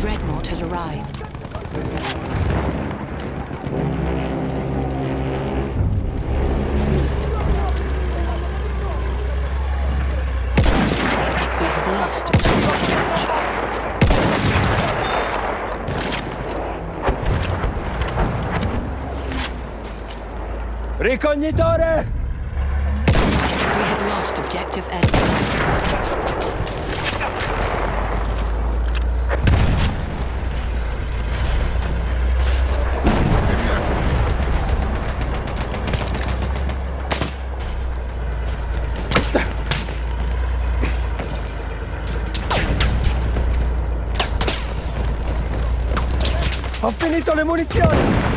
dreadnought has arrived. We have lost. Ricognitore! We have lost objective Edward. Ho finito le munizioni!